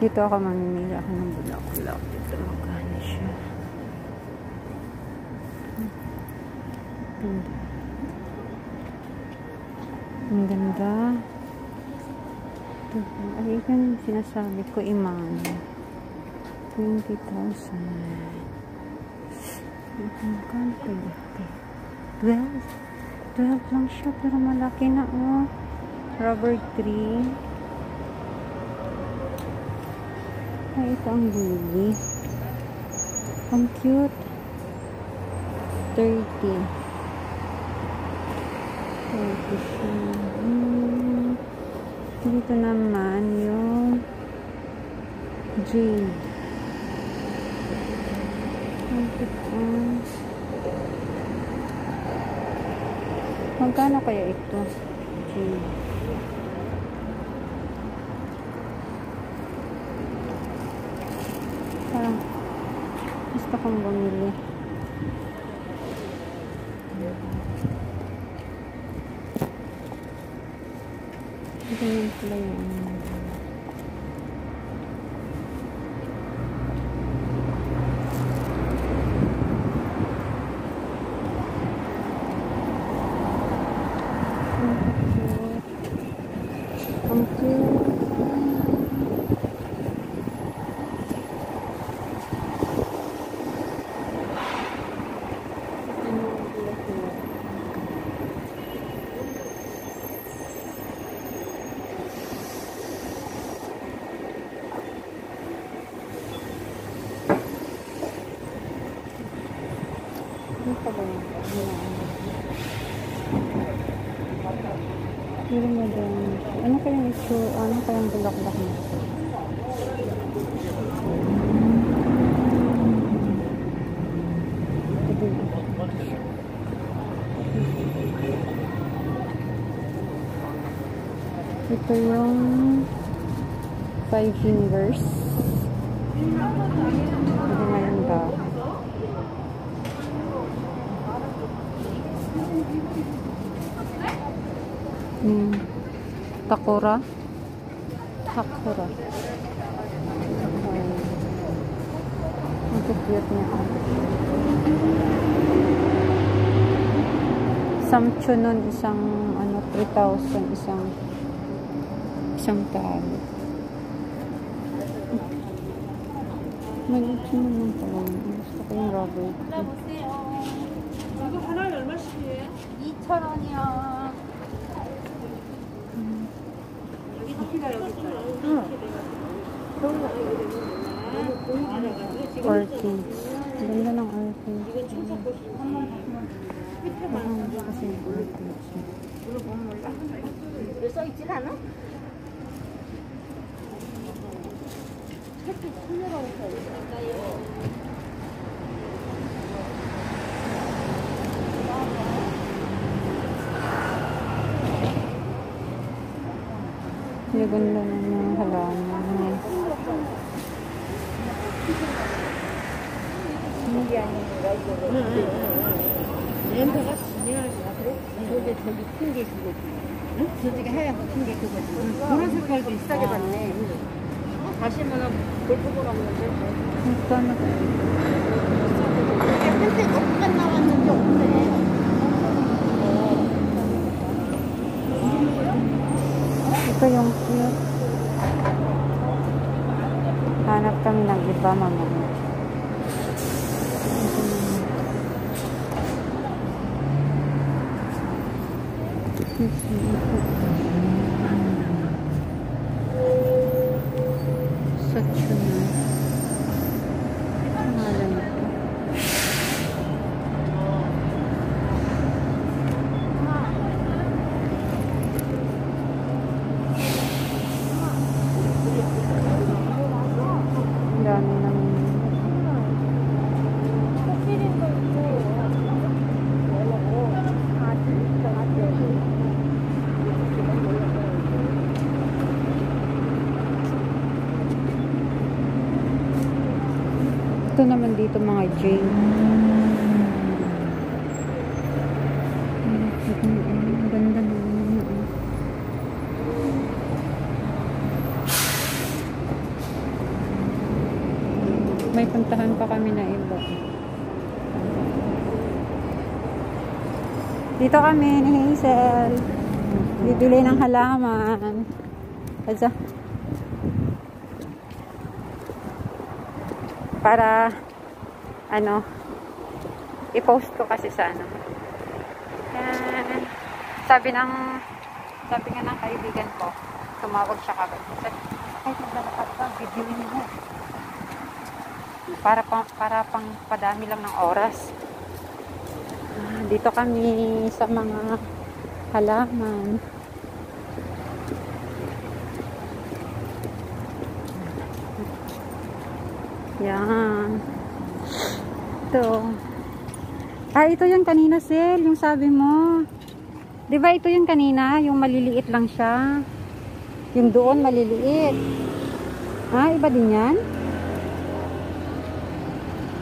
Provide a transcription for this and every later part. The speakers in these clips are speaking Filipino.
Dito ako mamimili ako ng bulaklak. Dito magkano siya. Ganda. Ang ganda. Ay, yung sinasabi ko, iman. 20,000. Magkano kaya? 12. 12 lang siya, pero malaki na, oh. Rubber tree. Ay, ito ang lily. Ang cute. 30. 30 siya. Hmm. Dito naman yung jade. Ang cute. ah. Magkano kaya ito? Jade. Gusto kong. Pa ba yun? Pero doon. Ano kayang ito? Ano kayang bulaklak mo? Ito yung five fingers. Takura. Ay. Ang cute niya. Samcho nun isang ano 3,000 isang isang talo. Maliit naman pala. Gusto ko yung rubber. 이거 하나에 얼마씩 해? 2,000원이요. 응. 이거 보면 몰라. 이거 써있질 않아? 햇빛 풍요로운 거 있어. ganda ng mga halaman niya. 저쪽에 하얀 거큰게 그거지. 보라색 깔도 비싸게 받네. 다시 한번 골프고 갔는데. 일단은. 이게 한때 녹간 나왔는데 없네. Ito yung cute. Hanap kami ng iba mamaya. Such a Pangalan ito. Ang dami ng Ito naman dito mga jade. Ang ganda naman. pupuntahan pa kami na iba. Dito kami ni Hazel. Bibili ng halaman. Kaza. Para ano i-post ko kasi sa ano. Yan. Sabi ng sabi nga ng kaibigan ko, tumawag siya kagad. Sabi, kahit naglalakad ka, videoin mo. Para pang, para pang padami lang ng oras. Ah, dito kami sa mga halaman. Yan. Ito. Ah, ito yung kanina, Sel. Yung sabi mo. Di ba ito yung kanina? Yung maliliit lang siya. Yung doon, maliliit. Ah, iba din yan?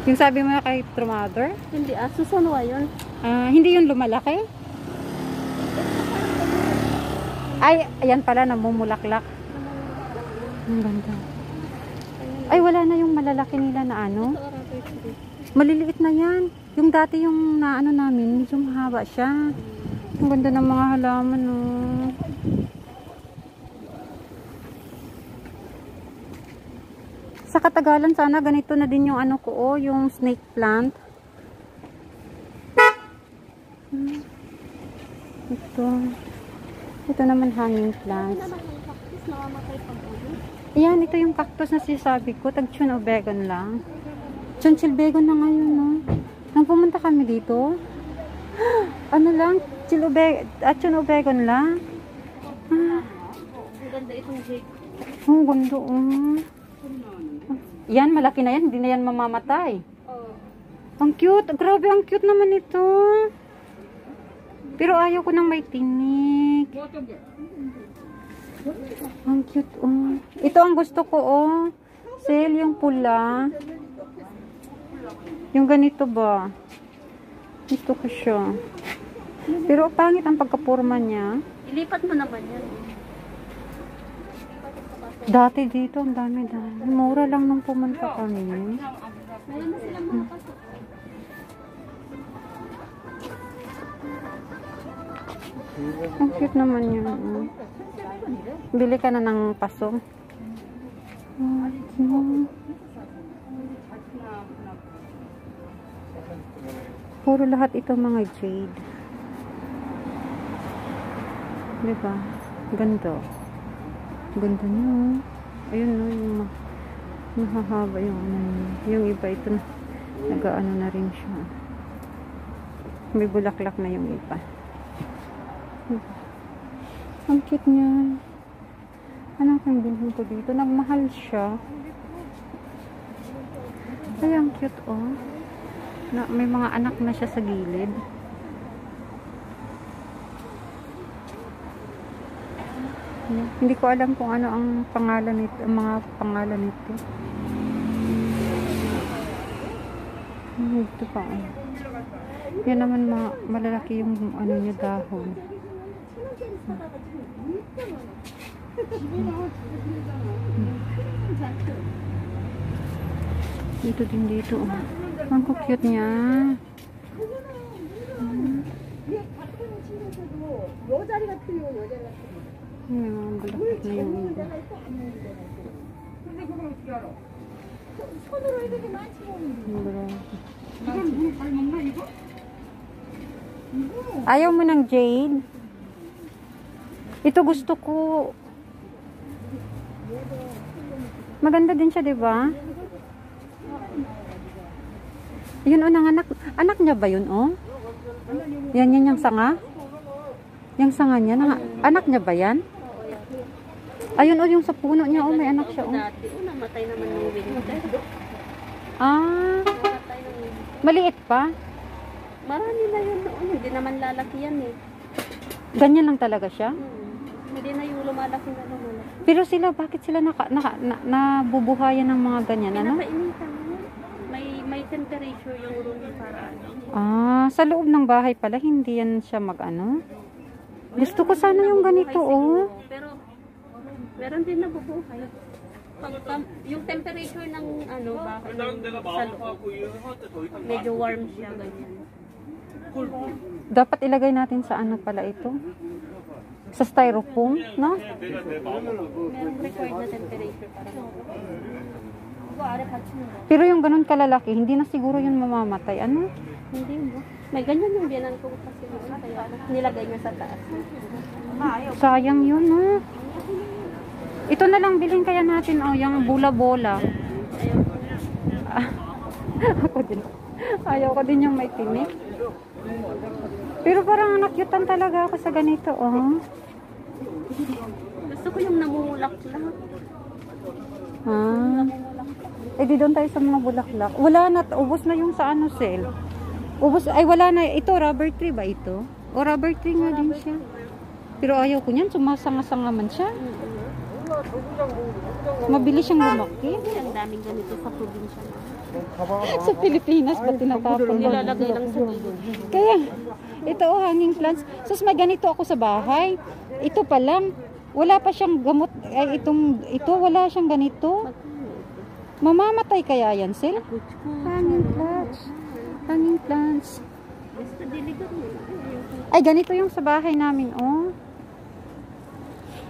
Yung sabi mo na kay Trumather? Hindi, ah, susunwa yun. Ah, hindi yung lumalaki? Ay, ayan pala, namumulaklak. Ang ganda. Ay, wala na yung malalaki nila na ano. Maliliit na yan. Yung dati yung na ano namin, medyo mahaba siya. Ang ganda ng mga halaman, oh. Sa katagalan, sana ganito na din yung ano ko, oh, yung snake plant. Hmm. Ito. Ito naman hanging plants. Ayan, ito yung cactus na sinasabi ko. Tag Chunobegon lang. Chunchilbegon na ngayon, no? Nang pumunta kami dito, ano lang, Chilube, at Chunobegon lang. Ah, Ang ganda itong jig. oh, ganda, oh. Yan, malaki na yan. Hindi na yan mamamatay. Oh. Ang cute. Grabe, ang cute naman ito. Pero ayaw ko nang may tinik. Ang cute, oh. Ito ang gusto ko, oh. Sale yung pula. Yung ganito ba? Gusto ko siya. Pero pangit ang pagkapurma niya. Ilipat mo naman yan. Dati dito, ang dami dami. Mura lang nung pumunta kami. Meron na silang mga pasok. Ang cute naman yun. oh. Bili ka na ng paso. Cute. Puro lahat ito mga jade. Diba? Ganda. Ganda niya. Ayun no, yung ma- mahahaba yung ano. Yung iba ito na nag-ano na rin siya. May bulaklak na yung iba. Ang cute niya. Ano kang bilhin ko dito? Nagmahal siya. Ay, ang cute, oh. Na, may mga anak na siya sa gilid. Hindi ko alam kung ano ang pangalan nito, ang mga pangalan nito. Ito pa, oh. Yan naman ma malalaki yung ano niya dahon. Dito din dito. Oh. Ang cute niya. May mga bulaklak na yung iba. Ang bulaklak. Ayaw mo ng jade? Ito gusto ko. Maganda din siya, 'di ba? Yun oh, anak. Anak niya ba yun, oh? Yan, yan yung sanga? Yung sanga niya, nang, anak niya ba yan? Ayun, oh, yung sa puno niya, oh, may anak siya, oh. Oh, namatay naman ng winter. Ah, ng maliit pa? Marami na yun noon. Hindi naman lalaki yan eh. Ganyan lang talaga siya? Hmm. Hindi na yung lumalaki na lumalaki. Pero sila, bakit sila naka, naka, na, nabubuhayan ng mga ganyan, ano? Pinapainitan mo. May, may temperature yung room para ano. Ah, sa loob ng bahay pala, hindi yan siya mag-ano? Gusto ko sana yung ganito, oh. Pero, meron din nabubuhay. Pagka, yung temperature ng ano bahay ng, sa loob, medyo warm siya, ganyan. Dapat ilagay natin sa ano pala ito? Sa styrofoam, no? Merong required na temperature para Pero yung ganun kalalaki, hindi na siguro yun mamamatay. Ano? Hindi mo. May ganyan yung biyanan ko kasi kaya nilagay niya sa taas. Sayang yun, no? Ito na lang bilhin kaya natin, oh, yung bola-bola. Ayun. ako din. Ayaw ko din yung may tinik. Pero parang nakyutan talaga ako sa ganito, oh. Gusto ko yung namumulak-lak. Ah. Eh di doon tayo sa mga bulaklak. Wala na, ubos na yung sa ano sale. Ubos, ay wala na. Ito, rubber tree ba ito? O rubber tree nga din siya. Pero ayaw ko niyan, sumasanga-sanga man siya. Mabilis siyang lumaki. Ang daming ganito sa probinsya sa Pilipinas, ba't tinatapon? Nilalagay lang sa gilid. Kaya, ito oh, hanging plants. Sus, may ganito ako sa bahay. Ito pa lang. Wala pa siyang gamot. Ay, itong, ito, wala siyang ganito. Mamamatay kaya yan, Sil? Hanging plants. Hanging plants. Ay, ganito yung sa bahay namin, oh.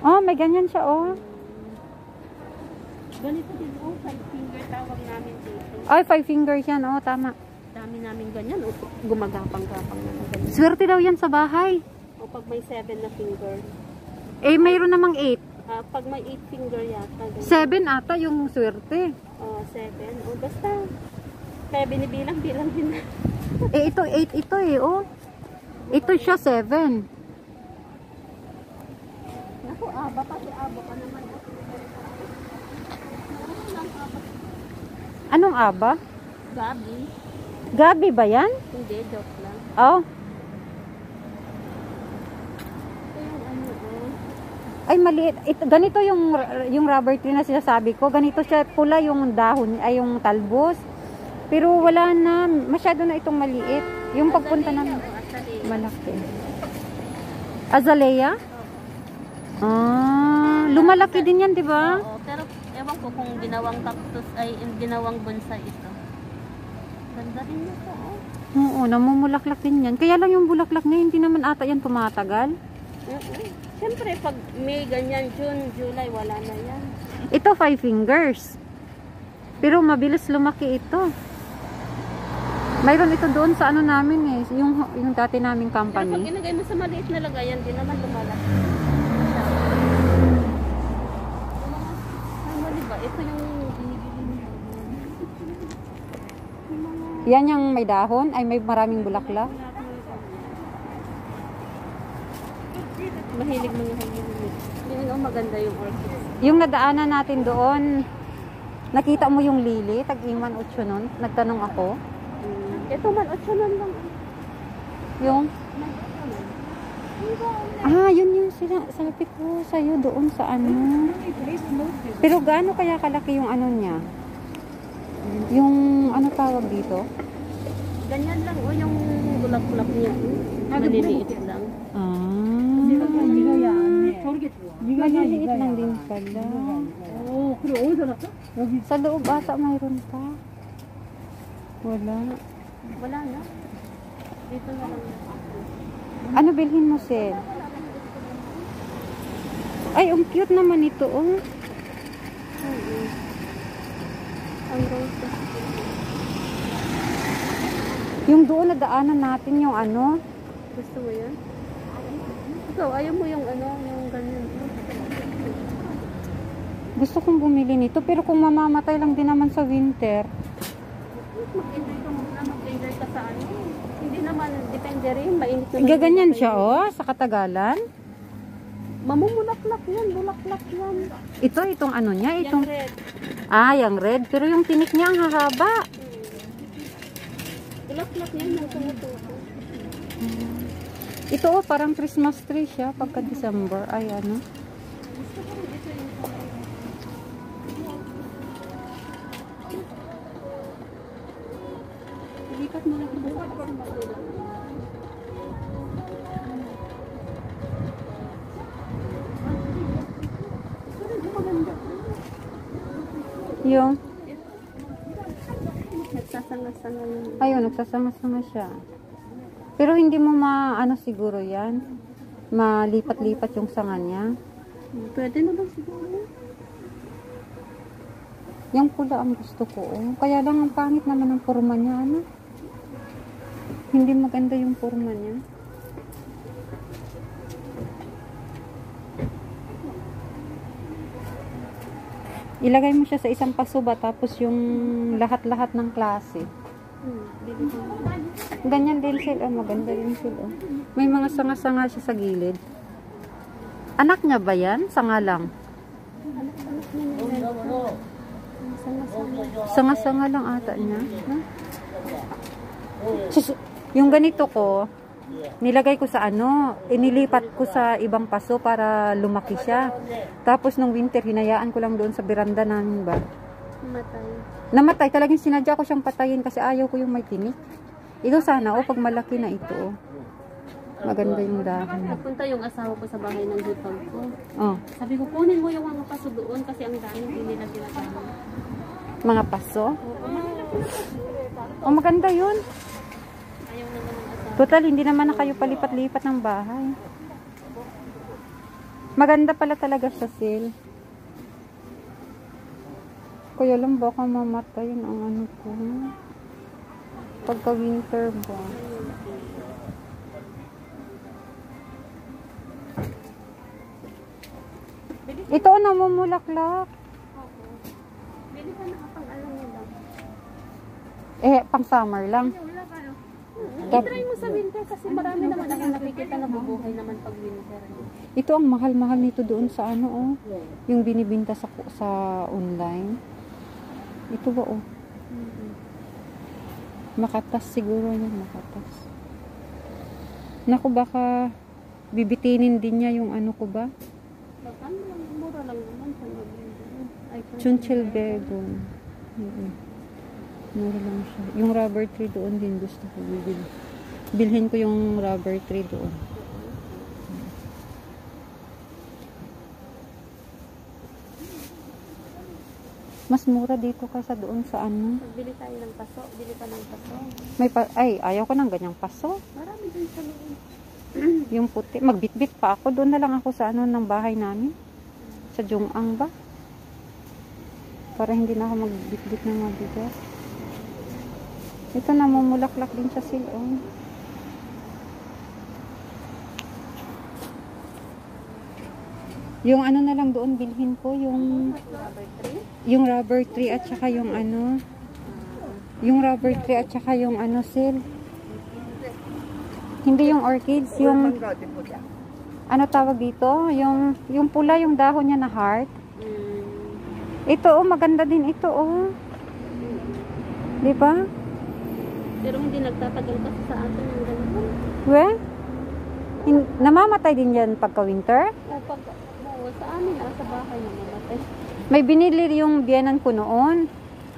Oh, may ganyan siya, oh. Ganito din, oh, five finger tawag namin dito. Ay, five fingers yan, oh, tama. Dami namin ganyan, oh, gumagapang-gapang na ng ganyan. Swerte daw yan sa bahay. O pag may seven na finger. Eh, mayroon namang eight. Ah, pag may eight finger yata. Ganyan. Seven ata yung swerte. Oh, seven. O basta. Kaya binibilang-bilang din na. Eh, ito, eight ito eh, oh. Ito siya, seven. Naku, aba pa si aba pa naman. Anong aba? Gabi. Gabi ba yan? Hindi, joke lang. Oh. Ito yung ano, oh. Ay, maliit. Ito, ganito yung, yung rubber tree na sinasabi ko. Ganito siya, pula yung dahon, ay yung talbos. Pero wala na, masyado na itong maliit. Yung pagpunta namin, malaki. Azalea? Ah, lumalaki din yan, di ba? Oo, pero ewan ko kung ginawang cactus ay ginawang bonsai ito. Ganda rin ito, oh. Oo, namumulaklak din yan. Kaya lang yung bulaklak niya, hindi naman ata yan tumatagal. Oo. Siyempre, pag May ganyan, June, July, wala na yan. Ito, five fingers. Pero mabilis lumaki ito. Mayroon ito doon sa ano namin eh, yung, yung dati naming Pero pag company. ilagay mo sa maliit na lagayan, di naman lumalaki. Ano? Ito yung. Yan yung may dahon, ay may maraming bulaklak. Mahilig mga halimig. Yan oh, maganda yung orchids. Yung nadaanan natin doon, nakita mo yung lili, tag-iman utso nun, nagtanong ako. Mm. Ito man, otsunan lang. Yung, ah, yun yung sila, sabi ko sa'yo doon sa ano. Pero gaano kaya kalaki yung ano niya? Yung, ano tawag dito? Ganyan lang, oh, yung bulak-bulak niya. Maliliit 저렇게 좋아. maliliit lang din pala. 오, 그래 어디서 났어? 여기 Sa loob ata mayroon pa. Wala. Wala na. Dito na lang. Ano bilhin mo, Sel? Ay, ang cute naman ito, oh. Oo. Ang roses. Yung doon na daanan natin yung ano. Gusto mo yun? Ikaw, ayaw mo yung ano, yung ganyan. Gusto kong bumili nito, pero kung mamamatay lang din naman sa winter. Mag-enjoy ka muna, mag-enjoy ka sa ano. Hindi naman, depende rin, mainit naman. Gaganyan yung siya, oh, sa katagalan. Mamumulaklak yan, bulaklak yan. Ito, itong ano niya, itong... red. Ah, yung red. Pero yung tinik niya ang hahaba. Bulaklak yan, yung tumututo. Ito, oh, parang Christmas tree siya pagka December. Ay, ano. Ilipat mo lang. Yung, Nagsasanga-sanga yung... ayun, nagsasanga-sanga siya. Pero hindi mo maano siguro yan. Malipat-lipat yung sanga niya. Pwede na ba siguro? Yung pula ang gusto ko. Oh. Kaya lang ang pangit naman ang forma niya. Ano? Hindi maganda yung forma niya. Ilagay mo siya sa isang paso ba tapos yung lahat-lahat ng klase. Ganyan din sila. Oh, maganda din sila. Oh. May mga sanga-sanga siya sa gilid. Anak niya ba yan? Sanga lang. Sanga-sanga lang ata niya. Sus- yung ganito ko, nilagay ko sa ano, inilipat ko sa ibang paso para lumaki siya. Tapos nung winter, hinayaan ko lang doon sa beranda namin ba. Matay. Namatay, talagang sinadya ko siyang patayin kasi ayaw ko yung may tinik. Ito sana, oh, pag malaki na ito, oh. Maganda yung dahon. Nagpunta yung asawa ko sa bahay ng hipag ko. Oh, Sabi ko, kunin mo yung mga paso doon kasi ang dami hindi nila ginagawa. mga paso. Oh, maganda yun. Ayaw naman ng asawa. Total, hindi naman na kayo palipat-lipat ng bahay. Maganda pala talaga sa sale. Kaya lang baka mamatay ang ano ko. Pagka winter ba? Ito namumulaklak. Bili ka na kapag alam mo lang. Eh, pang summer lang. I-try mo sa winter kasi marami naman ako nakikita na bubuhay naman pag winter. Ito ang mahal-mahal nito doon sa ano oh. Yung binibinta sa sa online. Ito ba oh. Makatas siguro yan, makatas. Naku baka bibitinin din niya yung ano ko ba? Ano lang, mura lang naman Chunchil begon. Mm Mura lang siya. Yung rubber tree doon din gusto ko bibili. Bilhin ko yung rubber tree doon. Mas mura dito kaysa doon sa ano. Bili tayo ng paso. Bili ka ng paso. May pa ay, ayaw ko ng ganyang paso. Marami din sa loob. Yung puti. Magbitbit pa ako. Doon na lang ako sa ano ng bahay namin. Sa Jungang ba? Para hindi na ako magbitbit ng mabigat. Ito namumulaklak din siya sila. Yung ano na lang doon bilhin ko, yung yung rubber tree at saka yung ano yung rubber tree at saka yung ano sil? Hindi yung orchids yung ano tawag dito? Yung yung pula yung dahon niya na heart? Ito oh maganda din ito oh. Di ba? Pero hindi nagtatagal kasi sa atin yung ganun. we? Hin- namamatay din yan pagka winter? O pag, o, sa amin, ah, sa bahay na mamatay. may binili yung biyanan ko noon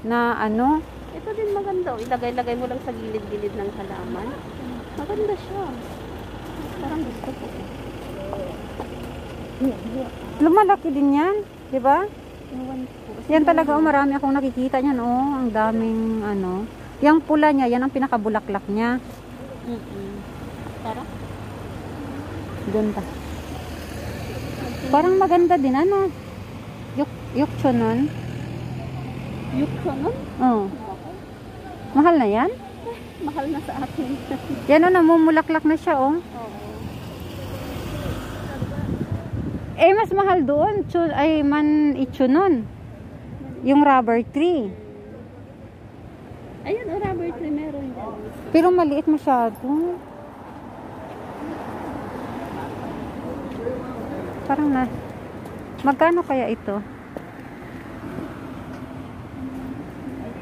na ano Ito din maganda. oh. Ilagay-lagay mo lang sa gilid-gilid ng halaman. Maganda siya. Parang gusto ko. lumalaki din yan di ba. Yan talaga, oh, marami akong nakikita niyan, oh. Ang daming, ano. Yung pula niya, yan ang pinakabulaklak niya. Mm-mm. Tara. Ganda. Parang maganda din, ano. Yuk, yukcho nun. Yuk ka nun? Oh. Mahal na yan? Mahal na sa atin. Yan, oh, namumulaklak na siya, oh. Oo. Eh, mas mahal doon. Ay, man, icho nun. Yung rubber tree. Ayun, oh, rubber tree meron dyan. Pero maliit masyado. Parang na. Magkano kaya ito?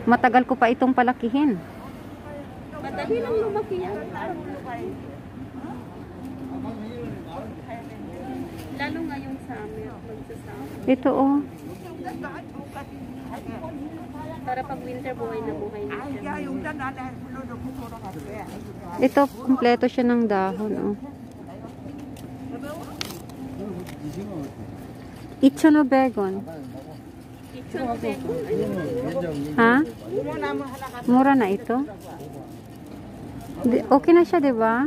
Matagal ko pa itong palakihin. Madali lang lumaki yan. Lalo nga yung summer, magsasama. Ito oh. Para pag winter, buhay na buhay na siya. Ito, kumpleto siya ng dahon oh. Ichono begon. Ha? Mura na ito? Okay na siya, di ba?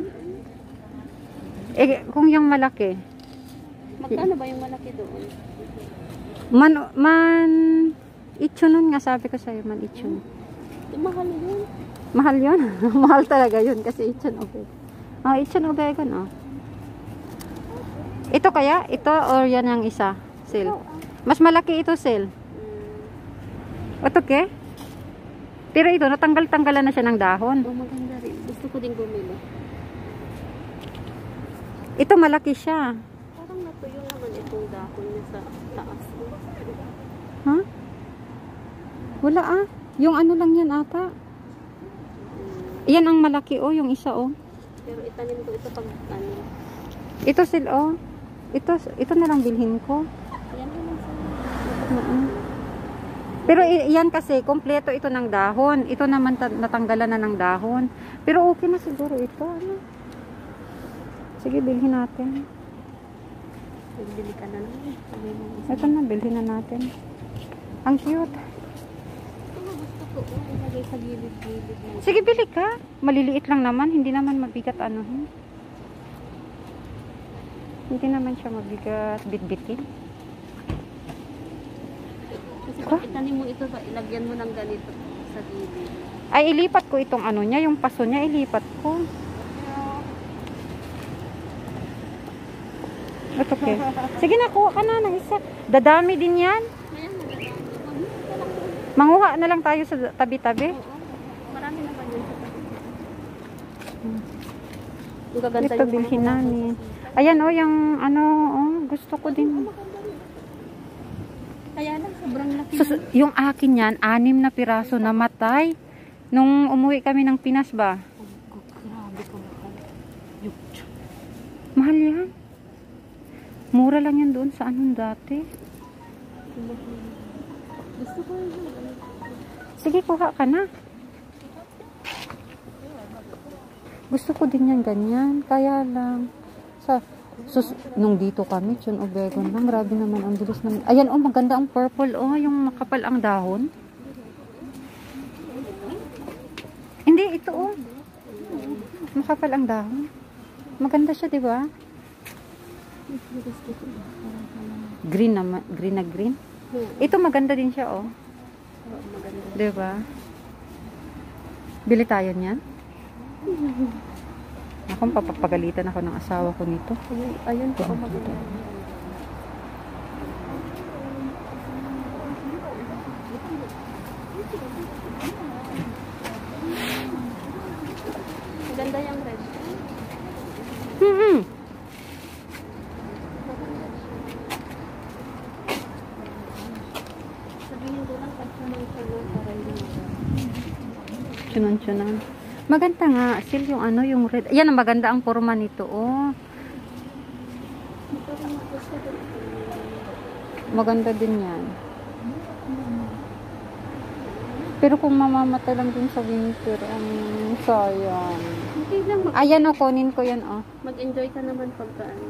Eh, kung yung malaki. Magkano ba yung malaki doon? Man, man, itsunon nga sabi ko sa'yo, man itchun. Di mahal yun. Mahal yun. Mahal talaga yun kasi itchun obeg. Oh, itchun obegon, oh. Ito kaya? Ito or yan ang isa? Sil. Mas malaki ito, sil. Ito ke? Pero ito, natanggal-tanggalan na siya ng dahon. Oh, maganda rin. Gusto ko din bumili. Ito malaki siya. Parang natuyo naman itong dahon niya sa taas. Ha? Wala ah. Yung ano lang yan ata. Yan ang malaki oh, yung isa oh. Pero itanim ko ito pag ano. Ito sil oh. Ito, ito na lang bilhin ko. Pero yan kasi, kompleto ito ng dahon. Ito naman ta- natanggalan na ng dahon. Pero okay na siguro ito. Ano? Sige, bilhin natin. Bibili ka na mo, Ito na, bilhin na natin. Ang cute. Sige, bili ka. Maliliit lang naman. Hindi naman mabigat ano. hmm. Hindi naman siya mabigat bitbitin. Pag itanim mo ito, ilagyan mo ng ganito sa gilid. Ay, ilipat ko itong ano niya. Yung paso niya, ilipat ko. Ito, okay. Sige na, kuha ka na ng isa. Dadami din yan. Manguha na lang tayo sa tabi-tabi. Marami tabi. Ang gaganda Ito, bilhin namin. Ayan, oh, yung ano, oh, gusto ko din. Kaya lang, sobrang laki. So, yung akin yan, anim na piraso na matay. Nung umuwi kami ng Pinas ba? Grabe ko mahal. Mahal yan. Mura lang yan doon sa anong dati. Gusto ko yun. Sige, kuha ka na. Gusto ko din yan ganyan. Kaya lang. Sa, sus, nung dito kami, Chun Obegon lang. Grabe naman ang bilis naman. Ayan, oh, maganda ang purple. Oh, yung makapal ang dahon. Hindi, ito oh. Makapal ang dahon. Maganda siya, di ba? Green naman, green na green. Ito maganda din siya, oh. Di ba? Bili tayo niyan. Ako, papapagalitan ako ng asawa ko nito. Ayun, ayun po, oh, maganda. Maganda yung red. Hmm. Sabihin ko lang pag sunod-sunod para yun. Chunan-chunan. Maganda nga. Sil yung ano, yung red. Yan, ang maganda ang forma nito, oh. Maganda din yan. Pero kung mamamatay lang din sa winter, ang sayang. Lang mag- Ayan, oh, kunin ko yan, oh. mag-enjoy ka naman pagka ano,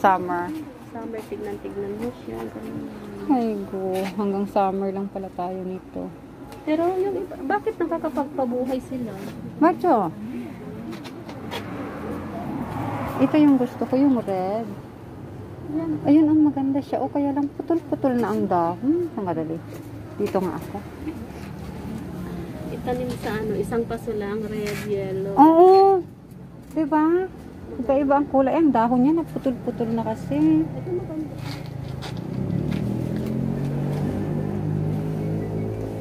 Summer. summer, tignan-tignan mo siya. Ay, go. Hanggang summer lang pala tayo nito. Pero yung iba, bakit nakakapagpabuhay sila? Macho. Ito yung gusto ko, yung red. Yan. Ayun, ang maganda siya. O, kaya lang putol-putol na ang dahon. Ang dali. Dito nga ako. Itanim sa ano, isang paso lang, red, yellow. Oo. Diba? Iba-iba ang kulay. Ang dahon niya, naputol-putol na kasi. Ito maganda.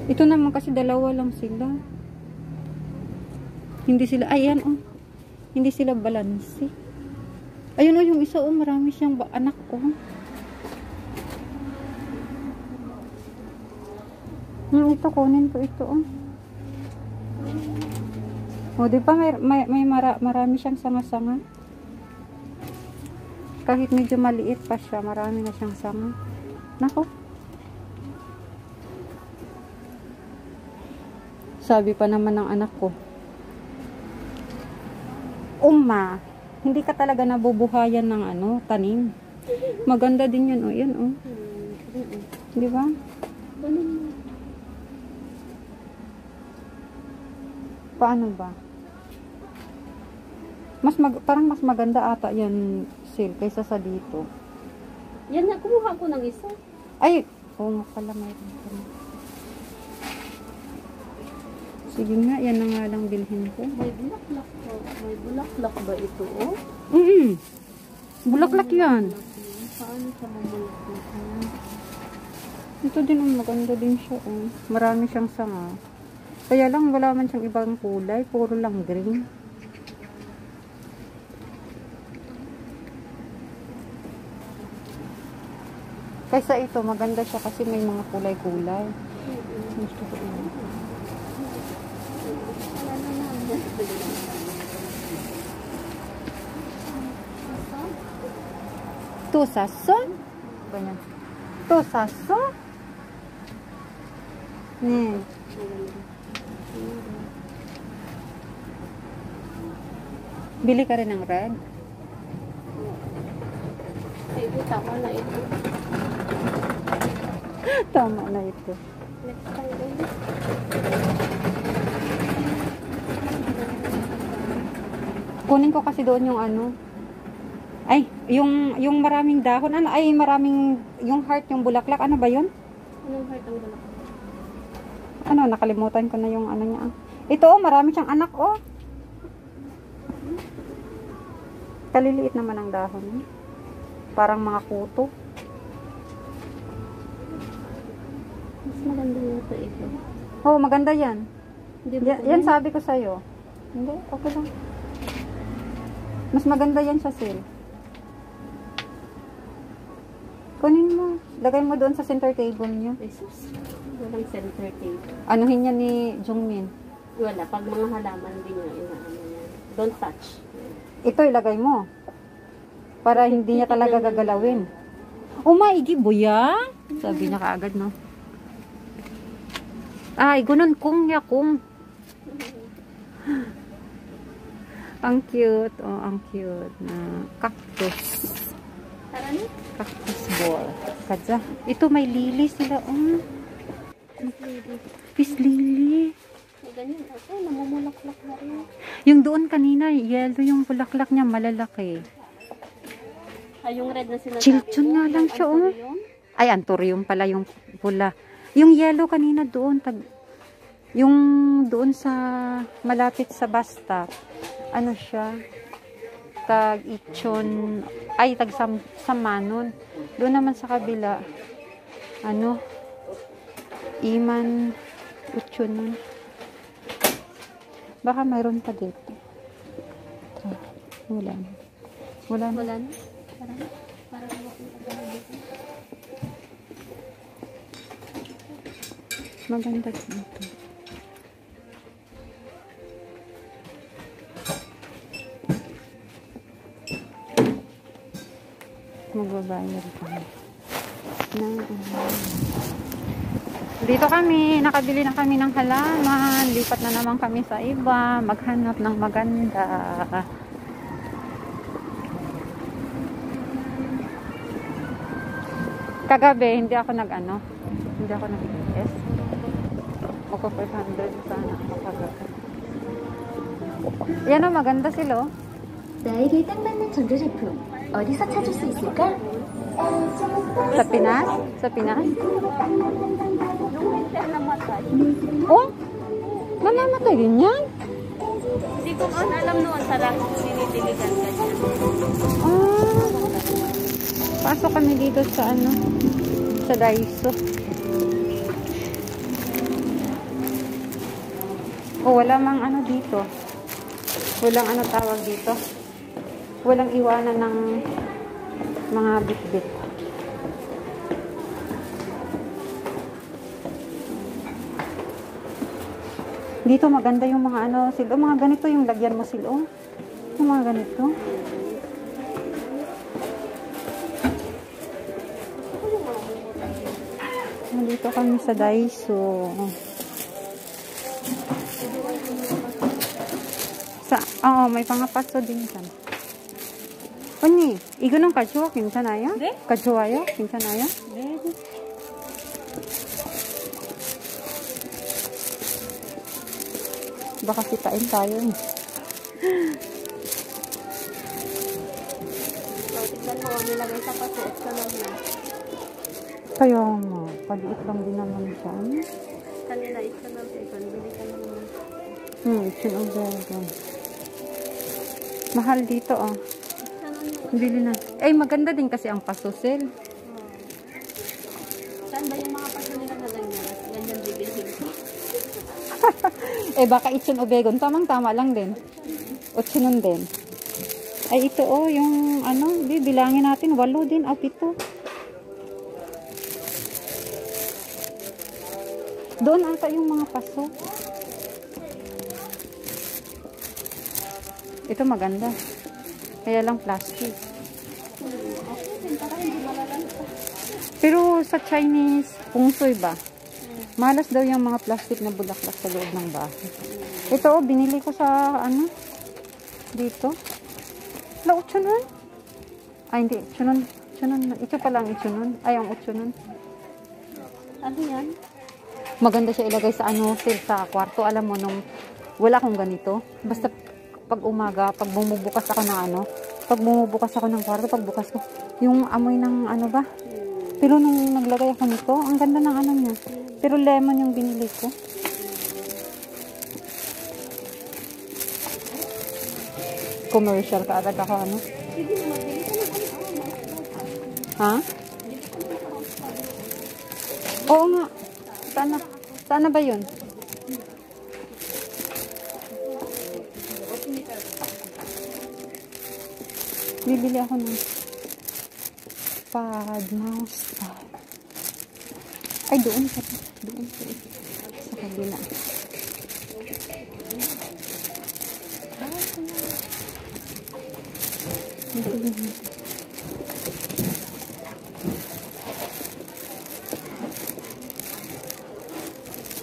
Ito naman kasi dalawa lang sila. Hindi sila, ayan oh. Hindi sila balansi. Ayun oh, yung isa oh, marami siyang anak ko. Hmm, ito, kunin ko ito oh. Oh, di ba may, may, may mara, marami siyang sanga-sanga? Kahit medyo maliit pa siya, marami na siyang sanga. Nako. Sabi pa naman ng anak ko, Uma, hindi ka talaga nabubuhayan ng ano, tanim. Maganda din yun, oh, yan, oh. Di ba? Paano ba? Mas mag, parang mas maganda ata yan sale kaysa sa dito. Yan na, kumuha ko ng isa. Ay, oo nga pala mayroon pa na. Sige nga, yan na nga lang bilhin ko. May bulaklak ba? May bulaklak ba ito, oh? Mm Bulaklak yan. Paano siya mamulaklak? Ito din ang maganda din siya. Oh. Marami siyang sanga. Kaya lang wala man siyang ibang kulay. Puro lang green. Kaysa ito, maganda siya kasi may mga kulay-kulay. Gusto ko yun. Tu? Ganyan. Tu saso? Ne. Bili ka rin ng red? Sige, tama na ito. Tama na ito. Next time ulit. Kunin ko kasi doon yung ano. Ay, yung yung maraming dahon ano ay maraming yung heart yung bulaklak ano ba 'yun? Anong heart ang bulaklak? Ano nakalimutan ko na yung ano niya. ah. Ito oh, marami siyang anak oh. Kaliliit naman ang dahon. eh. Parang mga kuto. Mas maganda yata ito. Oh, maganda 'yan. Hindi yan sabi ko sa'yo. Hindi, okay lang. Mas maganda yan sa sale. Kunin mo. Lagay mo doon sa center table niyo. Jesus. Walang center table. Anuhin niya ni Jungmin. Wala. Pag mga halaman din nga, inaano. Don't touch. Ito ilagay mo. Para hindi niya talaga gagalawin. Oh, maigi buya. Sabi niya kaagad, no? Ay, gunon kung ya kung. ang cute. Oh, ang cute na cactus. Cactus ball. Kadya. Ito may lily sila. Oh. Peace lily. Ganyan. Okay, namumulaklak na rin. Yung doon kanina, yellow yung bulaklak niya, malalaki. Ay, yung red na sinasabi Chilchon nga lang siya, oh. Ay, anthurium pala yung pula. Yung yellow kanina doon, tag, yung doon sa malapit sa basta, ano siya, tag ichon, ay tag sam, samanon. Doon naman sa kabila, ano, iman, uchonon. Baka mayroon pa dito. Ah, Wala na. Wala na. Wala na. Tara na. Para makita dito. Maganda dito. magbabayad kami ng um, dito kami. Nakabili na kami ng halaman. Lipat na naman kami sa iba. Maghanap ng maganda. Kagabi hindi ako nag ano hindi ako nag yes ako 500 sana ako kagabi. Yan o maganda silo oh. 大体単板なチョンジュジェプロ 어디서 찾을 수 있을까? Sa Pinas? Sa Pinas? Yung namatay. Oh? Mamamatay din yan? Hindi ko man alam noon sa lang sinitiligan ganyan. Ah. Pasok kami dito sa ano? Sa Daiso. Oh, wala mang ano dito. Walang ano tawag dito. Walang iwanan ng mga bitbit. Dito maganda yung mga ano, silo, mga ganito yung lagyan mo silo. Yung mga ganito. Nandito kami sa Daiso. Sa, oo, may pangapaso din dyan. 언니, 이거는 가져와 괜찮아요? 네? 가져와요? 괜찮아요? 네. Baka kitain tayo. So, tignan mo, nilagay sa pasuot sa naman. Kaya nga, paliit lang din naman dyan. Kanina, ito na bacon, bili ka naman. Mahal dito ah. Oh. Bili na. Eh, maganda din kasi ang pasosil. Saan ba yung mga paso nila na ganyan? Ganyan bibilhin ko. Eh, baka itsun o begon. Tamang-tama lang din. O chinon din. Ay, ito oh, yung ano, di, bilangin natin. Walo din, o pito. Doon ata yung mga paso. Ito maganda. Kaya lang plastic. Pero sa Chinese, pungsoy ba? Malas daw yung mga plastic na bulaklak sa loob ng bahay. Ito, oh, binili ko sa, ano, dito. La, utsunon? Ay, hindi. Utsunon. Utsunon. Ito pala ang utsunon. Ay, ang utsunon. Ano yan? Maganda siya ilagay sa ano, sir, sa kwarto. Alam mo, nung wala akong ganito. Basta pag umaga, pag bumubukas ako ng ano, pag bumubukas ako ng kwarto, pag bukas ko, yung amoy ng ano ba? Pero nung naglagay ako nito, ang ganda ng ano niya. Pero lemon yung binili ko. Commercial ka agad ako ano. Ha? Oo nga. Saan na, saan na ba yun? Bibili ako ng pad, mouse pad. Ay, doon sa doon sa sa kabila. Bibili natin.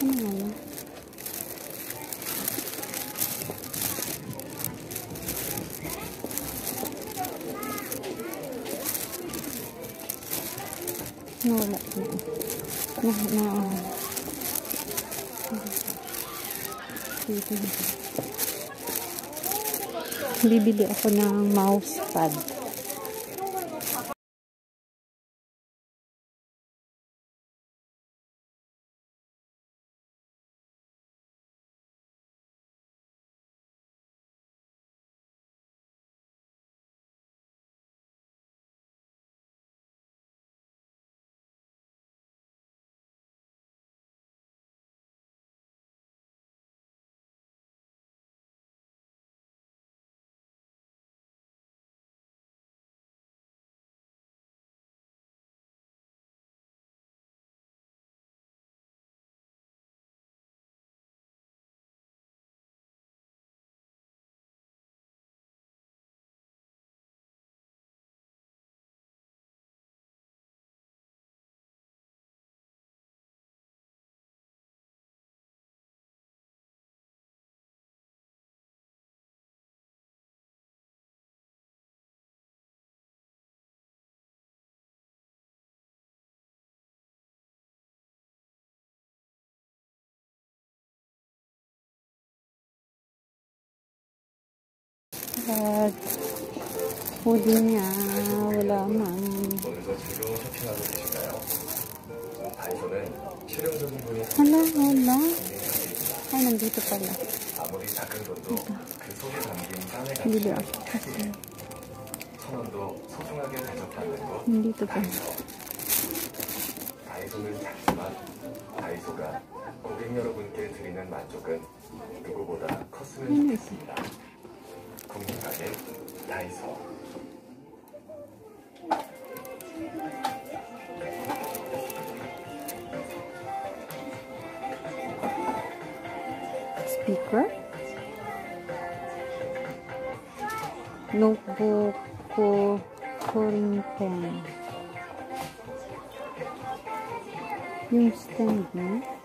Ano nga yun? Nawala na. Na, na, Dito. Bibili ako ng mouse pad. 쇼핑하고 계신가요? 다이소는 실용적인 분이 Hala, wala. Ay, nandito pala. 아무리 작은 돈도 그 속에 담긴 땀의 Bili 가치 ako. Kasi, 천 원도 소중하게 대접받는 곳 nandito pala. 다이소는 작지만 다이소가 고객 여러분께 드리는 만족은 누구보다 컸으면 좋겠습니다. コミカで体操スピーカーノートブックコリンペン yung stand niya.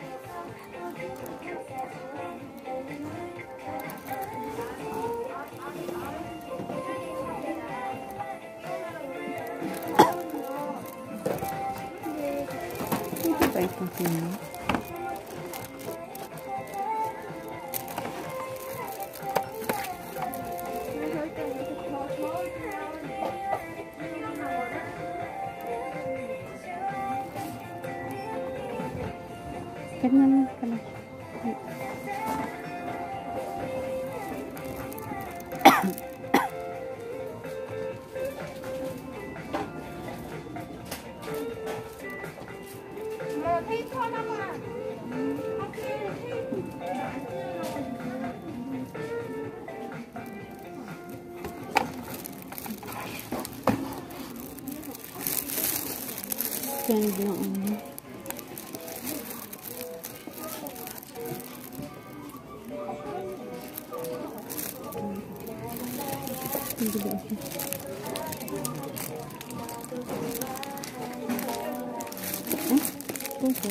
Ito Yan yung ano. Hindi ba ako? Eh? Puso?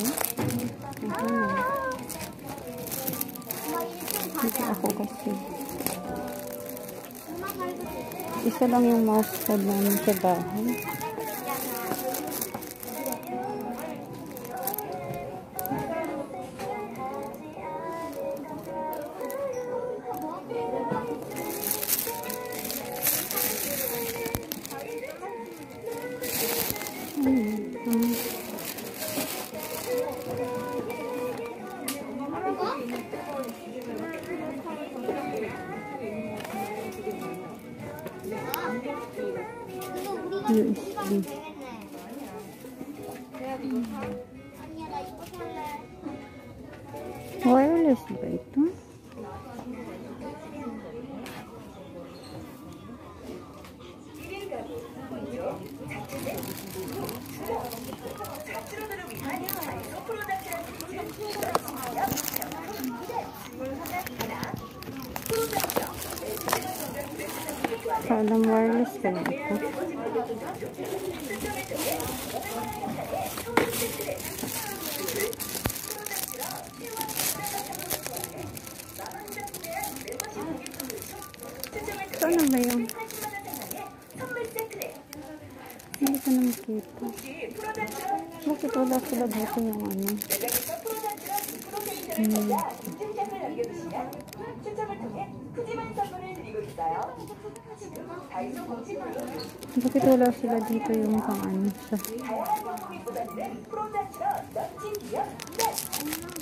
Ano? Hindi ako kasi. Isa lang yung mousepad namin sa bahay. 음. 입장장을 남겨주시면 추첨을 통해 푸짐한 선물을 드리고 있어요. 다이소 검색으로 Bakit wala sila dito yung pang ano 다양한 종목이 보다는 프로다처럼 멋진 기업 넷!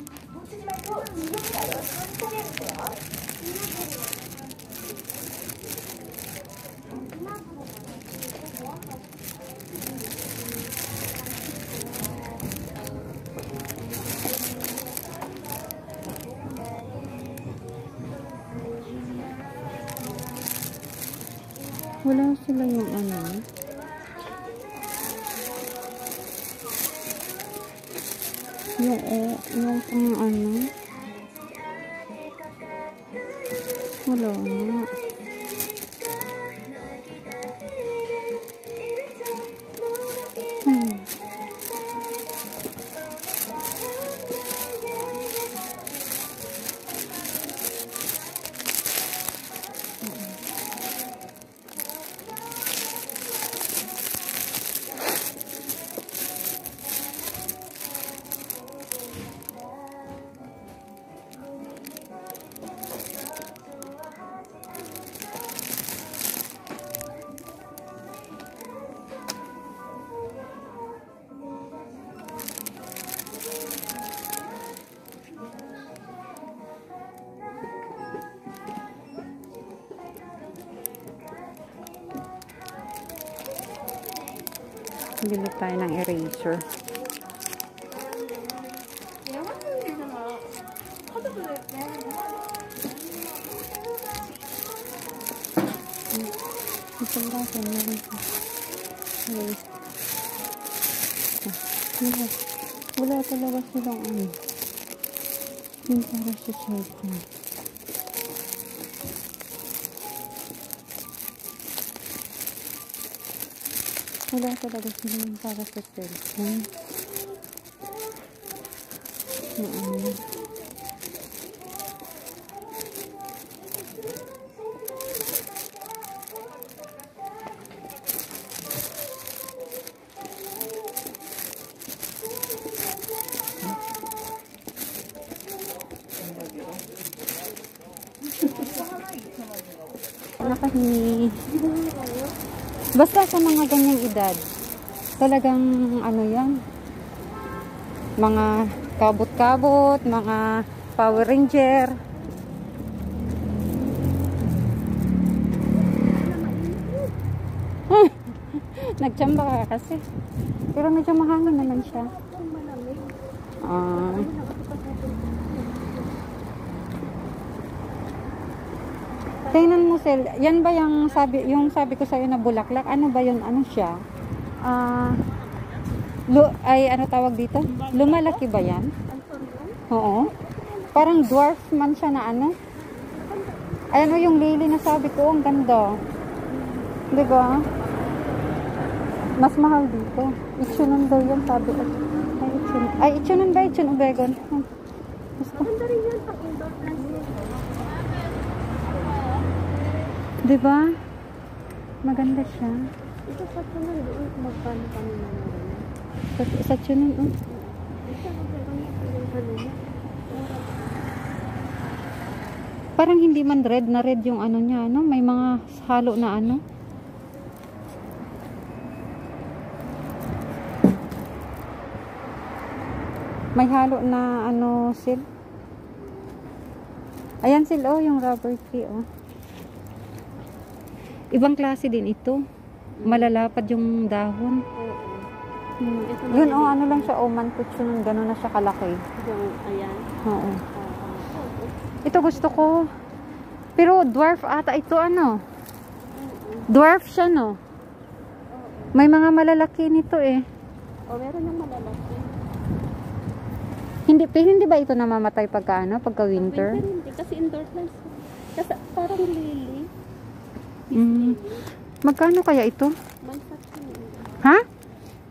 Tayo ng eraser. Isang baso, meron pa. Okay. Ah, wala. Wala talaga silang ano. Yung para sa cellphone. Wala talaga silang para sa cellphone. Na ano. Nakahingi. Basta sa mga ganyang edad, talagang ano yan, mga kabot-kabot, mga Power Ranger. Nagtsamba ka kasi. Pero medyo mahangin naman siya. Ah. Sel. Yan ba yung sabi, yung sabi ko sa'yo na bulaklak? Ano ba yun? Ano siya? Ah, lu ay ano tawag dito? Lumalaki ba yan? Oo. Parang dwarf man siya na ano? Ay, ano yung lily na sabi ko? Ang ganda. Di ba? Mas mahal dito. Itchunon daw yan, sabi ko. Ay, itchunon. Ay, itchunon ba? Itchunon Obegon. Hmm. Gusto. Di ba? Maganda siya. Ito sa tunan doon, magkano kami na naman. Sa, sa itchunon, oh. Parang hindi man red na red yung ano niya, ano? May mga halo na ano. May halo na ano, sil. Ayan sil, oh, yung rubber tree, oh. Ibang klase din ito. Malalapad yung dahon. Oo. Hmm. Ito Yun, oh, ano lang siya, oh, manputso nung gano'n na siya kalaki. Yung, ayan. Oo. Ito gusto ko. Pero dwarf ata ito ano. Dwarf siya no. May mga malalaki nito eh. O, meron yung malalaki. Hindi, pero hindi ba ito namamatay pagka ano, pagka winter? Winter hindi, kasi indoor plants. Kasi parang lily. Mm. Magkano kaya ito? Ha?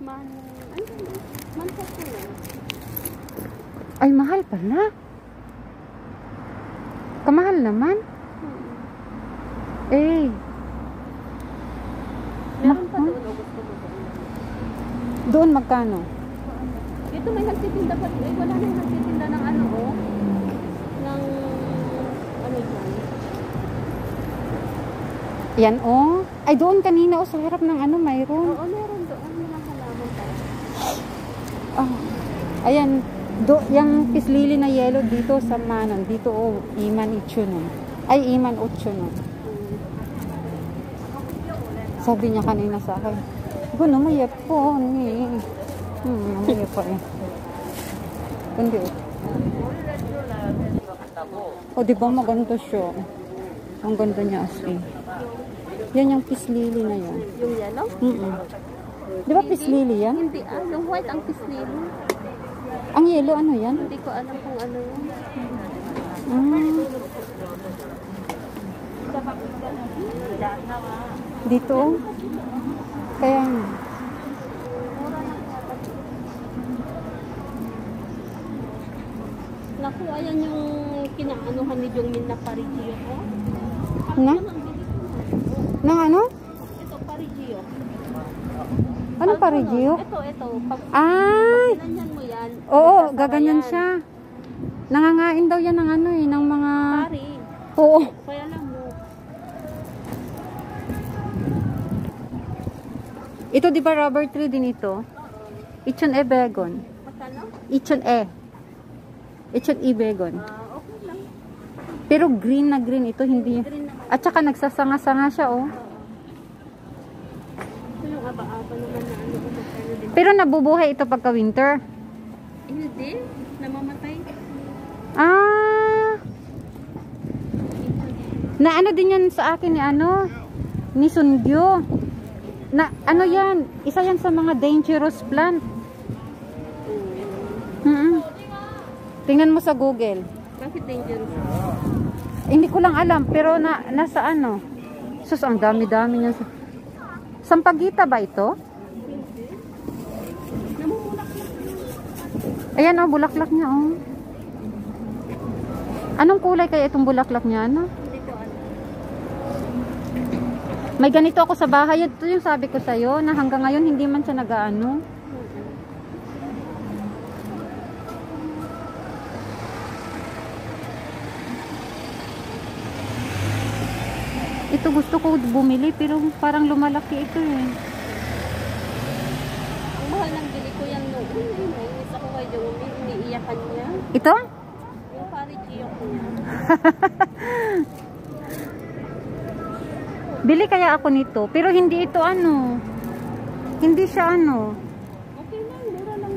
Ano. Ay, mahal pala. Kamahal naman. Hmm. Eh, Meron pa doon, o gusto mo doon magkano? Ito may nagtitinda pa. Eh, wala na yung nagtitinda ng ano, oh. Ng, ano yan? Yan oh. Ay, doon kanina oh, sa harap ng ano, mayroon. Oo, meron doon. Mga halaman pa. Oh. Ayan, do, yung pislili na yellow dito sa manon. Dito oh, iman itchunon. Ay, iman utchunon. Hmm. Sabi niya kanina sa akin, Guno, mayep po. Ni. Hmm, mayep po eh. Kundi oh. O, di ba maganda siya? Ang ganda niya as in. Yan yung pislili na yan. Yung yellow? Mm -mm. Di ba pislili yan? Hindi, ah. Yung white ang pislili. Ang yellow ano yan? Hindi ko alam kung ano yun. Ah. Dito. oh. Kaya. Naku, ayan yung kinaanuhan ni Jongmin na Parigio ko. Na? Nang ano? Ito, Parigio. Ano pa Regio? Ito, ito. Pag Ay! pinanyan mo yan, Oo, gaganyan yan. siya. Nangangain daw yan ng ano eh, ng mga... Pari. Oo. Kaya alam mo. Ito di ba rubber tree din ito? Ichon e begon. Ichon e. Ichon e begon. Ah, okay lang. Pero green na green ito, hindi. Green. At saka nagsasanga-sanga siya oh. Pero nabubuhay ito pagka winter. Hindi. Namamatay. Ah! Na ano din yan sa akin ni ano? Ni Sungyo. Na ano yan? Isa yan sa mga dangerous plant. Mm Tingnan mo sa Google. Bakit dangerous? Hindi ko lang alam, pero na, nasa ano? Sus, ang dami-dami niya. Sa... Sampagita ba ito? Ayan oh, bulaklak niya oh. Anong kulay kaya itong bulaklak niya? Ano? May ganito ako sa bahay. Ito yung sabi ko sa'yo na hanggang ngayon hindi man siya nag-ano. Ito gusto ko bumili pero parang lumalaki ito eh. Ang mahal ng bili ko yan noon. Ay, nainis ako kay Jongmin. Iniiyak kanya. Ito? Yung pare Giyok niya. Bili kaya ako nito. Pero hindi ito ano. Hindi siya ano. Okay lang, mura lang.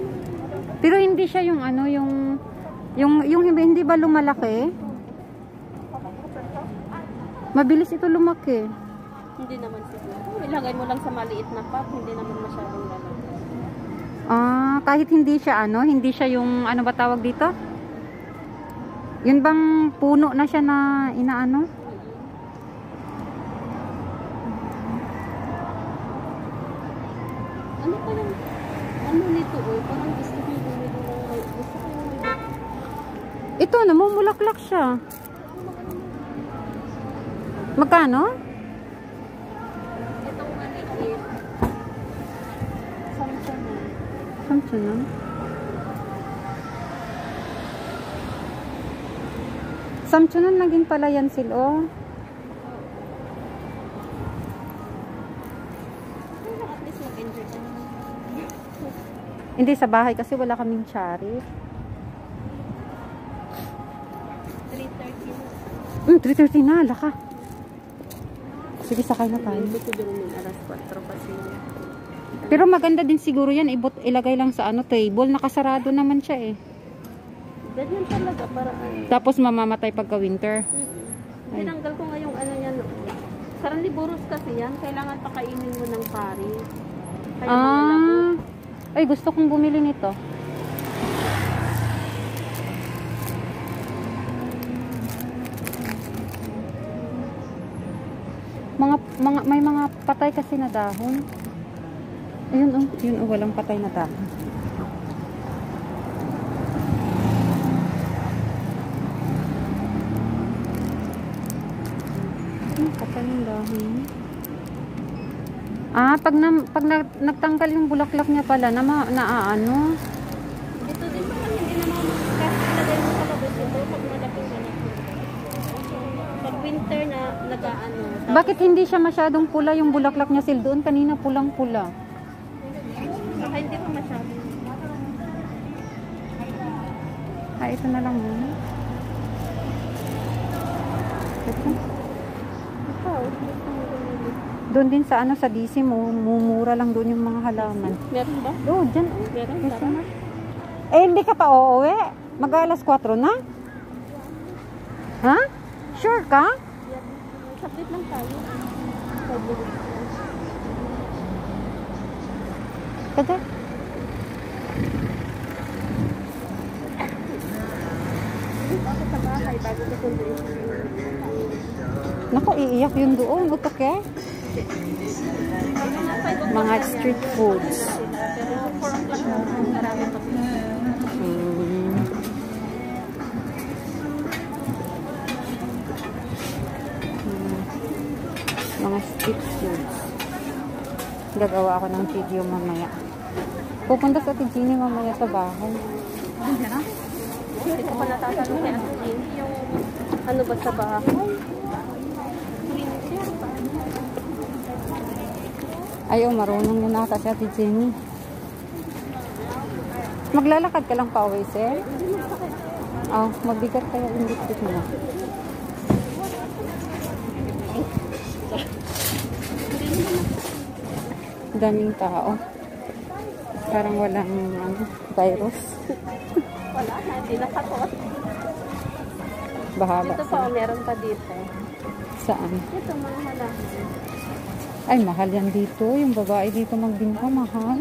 Pero hindi siya yung ano, yung yung yung hindi ba lumalaki? Mabilis ito lumaki. Hindi naman siguro. Ilagay mo lang sa maliit na pot, hindi naman masyadong lalaki. Ah, kahit hindi siya ano, hindi siya yung ano ba tawag dito? Yun bang puno na siya na inaano? Ano pa yung, ano nito oh, parang gusto ko yung bumili ng gusto ko Ito, namumulaklak siya. Magkano? itong maliit. Samsung na. Samsung na. Samsunan naging pala yan sila. Oh. Hindi sa bahay kasi wala kaming chari. 3.30 na. Hmm, 3.30 na, laka. Sige, sakay na tayo. Hindi ko din alas 4 kasi. Pero maganda din siguro yan, ibot, ilagay lang sa ano table, nakasarado naman siya eh. Ganyan talaga para ano. Tapos mamamatay pagka winter. Mm-hmm. Tinanggal ko nga yung ano noon. Carnivorous kasi yan. Kailangan pakainin mo ng pari. Kaya. Ah, ay gusto kong bumili nito. Mga, may mga patay kasi na dahon. Ayun oh, yun oh, walang patay na dahon. Ano patay ng dahon? Ah, pag, na, pag na, nagtanggal yung bulaklak niya pala, na, na ano? Ito din naman hindi naman kasi ilagay mo sa labas ito pag malaking ganito. Pag winter na nag-ano. tapos Bakit hindi siya masyadong pula yung bulaklak niya sil doon? Kanina pulang-pula. Saka hindi pa masyado. Ah, ito na lang muna. Ito. Bumili. Doon din sa ano sa DC mo, mumura lang doon yung mga halaman. Meron ba? Oh, dyan. Meron tara. Eh, hindi ka pa uuwi. Mag-alas 4 na? Ha? Sure ka? Saglit lang tayo. Kada? Ako sa bahay bago ko sunduin. Naku, iiyak yun doon. Utok eh. Mga street foods. Gagawa ako ng video mamaya. Pupunta sa Tijini mamaya sa bahay. Hindi ko pa natatanong kay Ate Jenny yung ano ba sa bahay. Ayaw, marunong yun ata si Ate Jenny. Maglalakad ka lang pa uwi, sir? Oh, mabigat kaya yung bitbit mo. Daming tao. Parang walang ano, virus. Wala na, hindi nakakot. Bahala. Ito pa, meron pa dito. Saan? Ito, mga hala. Ay, mahal yan dito. Yung babae dito magbinta, mahal.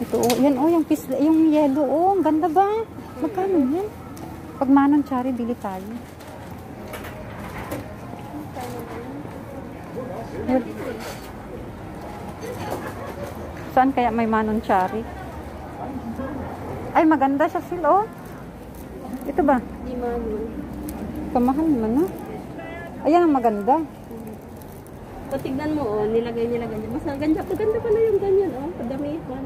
Ito, oh, yan, oh, yung, pisla, yung yellow, oh, ang ganda ba? Magkano yan? Pag manong chari, bili tayo. Saan kaya may manon chari? Ay, maganda siya sila, oh. Ito ba? Di manual. Kamahal naman, no? Ayan ang maganda. So, tignan mo, oh, nilagay nila ganyan. Mas ganda, maganda pala yung ganyan, oh. Padami, man.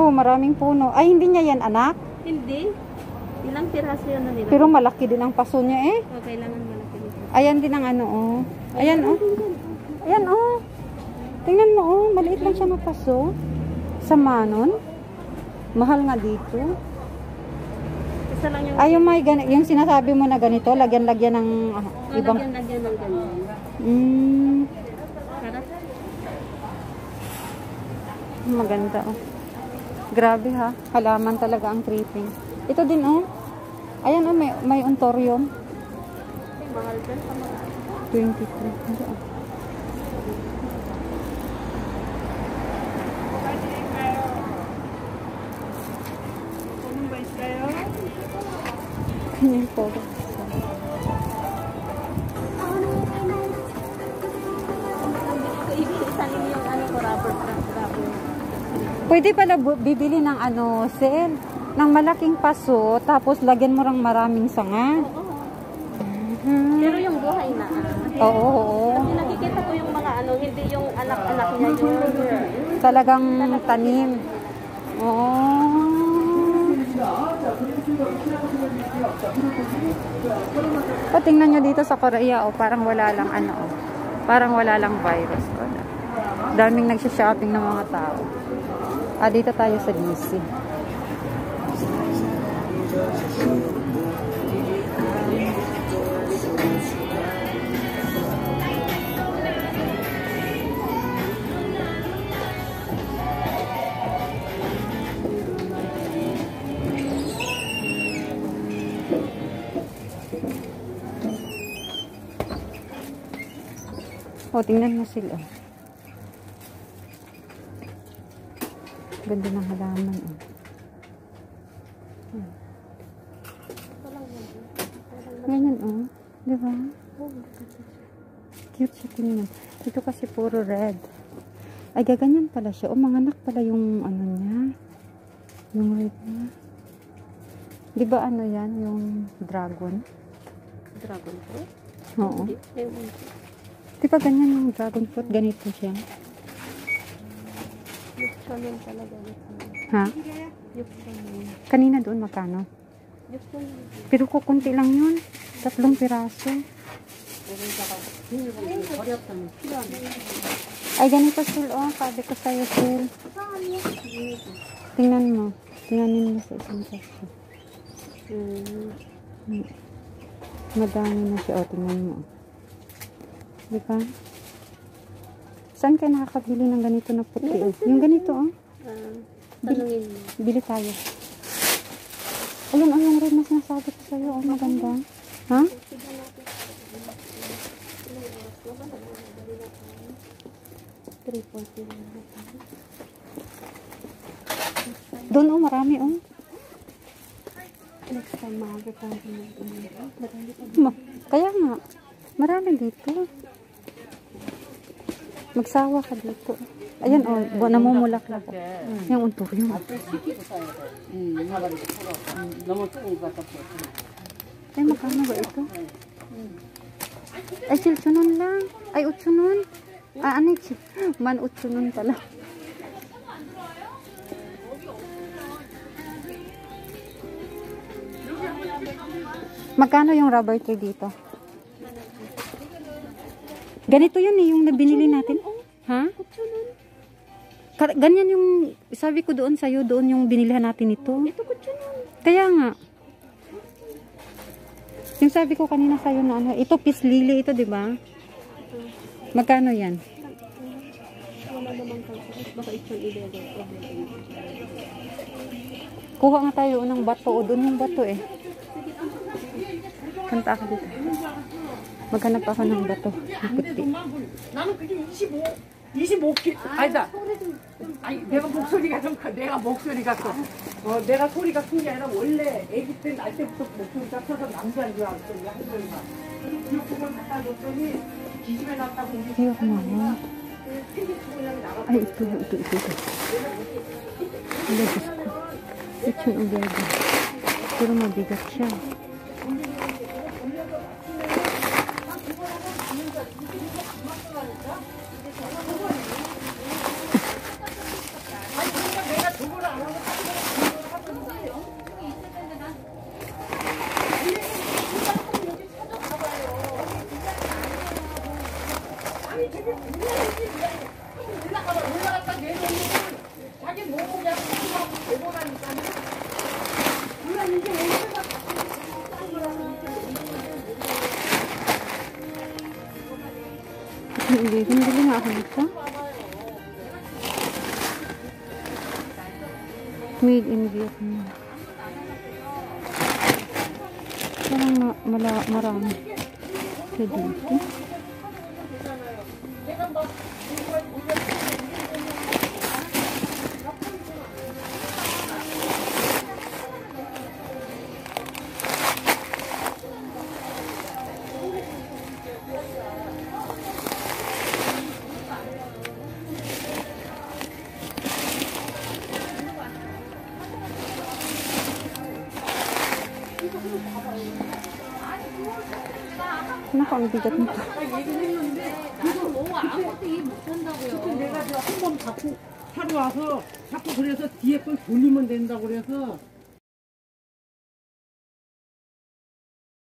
Oh, maraming puno. Ay, hindi niya yan, anak. Hindi. Ilang piraso yan na nila. Pero malaki din ang paso niya, eh. oh, kailangan malaki nito. Ayan din ang ano, oh. Ayan, oh. Ayan, oh. Tingnan mo, oh. Maliit lang siya na paso. Sa manon. Mahal nga dito. Isa lang yung Ay, yung, may yung sinasabi mo na ganito, lagyan-lagyan ng ah, ibang... lagyan-lagyan ng ganyan. Mm, maganda oh. Grabe ha, halaman talaga ang creeping. Ito din oh. Ayan oh, may, may ontorium. mahal din sa mga 23. Hindi, ah. Isanin yung ano rubber. Pwede pala bibili ng ano, sel, ng malaking paso, tapos lagyan mo ng maraming sanga. Mhm. Pero yung buhay na, ah. Oo, oo, oo. Kasi nakikita ko yung mga ano, hindi yung anak-anak niya, yung Talagang tanim. Oo. O, tingnan nyo dito sa Korea, oh, parang wala lang ano, oh. Parang wala lang virus. Wala. Daming nagsha-shopping ng mga tao. Ah, dito tayo sa DC. O, tingnan mo sila. Ganda ng halaman, oh. Hmm. Ganyan, oh. Di ba? Cute siya tingnan. Ito kasi puro red. Ay, gaganyan pala siya. O, mga anak pala yung ano niya. Yung red niya. Di ba ano yan? Yung dragon? dragon fruit. Oo. Hindi. Di ba ganyan yung dragon fruit? Ganito siya. Yukshonin talaga. Ha? Yukshonin. Kanina doon magkano? Yukshonin. Pero kukunti lang yun. Tatlong piraso. Ay, ganito sil, oh. Sabi ko sa'yo, sil. Tingnan mo. Tingnan mo sa isang sasya. Hmm. Madami na siya. O, tingnan mo. Di ba? Saan ka nakakabili ng ganito na puti? Oh? Yung ganito, oh. Ah, tanungin mo. Bili tayo. Ayun, oh, yung red na sinasabi ko sa'yo. Oh, maganda. Ha? Doon, oh, marami, oh. Next time, maaga tayo kaya nga, marami dito. Magsawa ka dito. Ayan, oh, bu- namumulaklak. Yung unto yun. Ay, magkano ba ito? Ay, silsunon lang. Ay, utsunon. Ah, ano yun? Man, utsunon pala. Magkano yung rubber tree dito? Ganito yun eh, yung nabinili natin. Ha? Ka- Ganyan yung, sabi ko doon sa'yo, doon yung binilihan natin ito. Kaya nga. Yung sabi ko kanina sa'yo na ano, ito peace lily ito, di ba? Magkano yan? Ito. Kuha nga tayo ng bato. O, doon yung bato eh. Kanta ako dito. Maghanap ako ng bato. Puti. 나는 그게 25, 25키. 아니다. 아니, 내가 목소리가 좀 커. 내가 목소리가 커. 어, 내가 소리가 큰 게 아니라 원래 아기 때 날 때부터 목소리가 커서 남자인 줄 알았어. 이 한소리가. 이 그걸 갖다 줬더니 기집애 났다고 우리 Ayoko na. 생기투구냥 나가. Ay, ito, ito, ito, ito. Wala, Diyos ko. Ito yung ubeda. Pero mabigat siya.